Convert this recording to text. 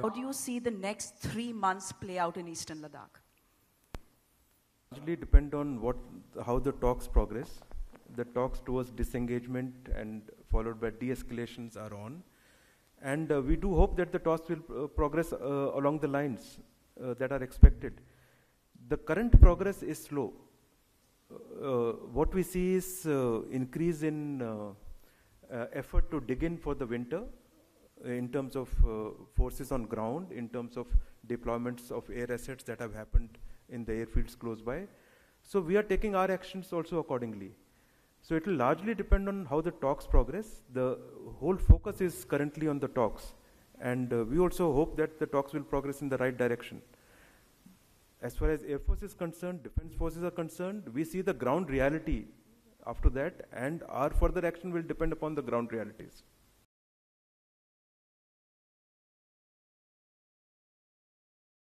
How do you see the next three months play out in eastern Ladakh? largely depend on what, how the talks progress. The talks towards disengagement and followed by de-escalations are on. And uh, we do hope that the talks will uh, progress uh, along the lines uh, that are expected. The current progress is slow. Uh, what we see is uh, increase in effort to dig in for the winter in terms of uh, forces on ground, in terms of deployments of air assets that have happened in the airfields close by. So we are taking our actions also accordingly. So it will largely depend on how the talks progress. The whole focus is currently on the talks. And uh, we also hope that the talks will progress in the right direction. As far as Air Force is concerned, Defense Forces are concerned, we see the ground reality after that, and our further action will depend upon the ground realities.